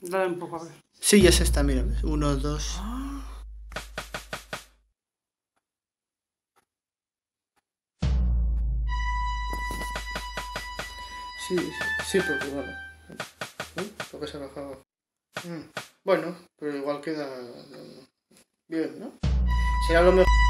Dale un poco a ver. Sí, ya se está, mira. Uno, dos. Sí, sí, sí, porque bueno. ¿eh? Porque se ha bajado. Mm. Bueno, pero igual queda mm, bien, ¿no? Será lo mejor.